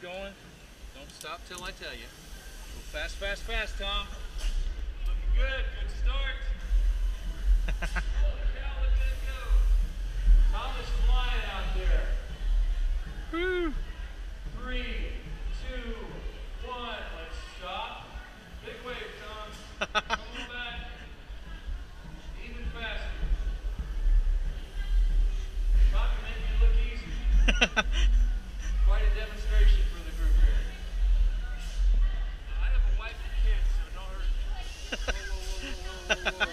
Going. Don't stop till I tell you. Go fast, fast, fast, Tom. Ha ha ha.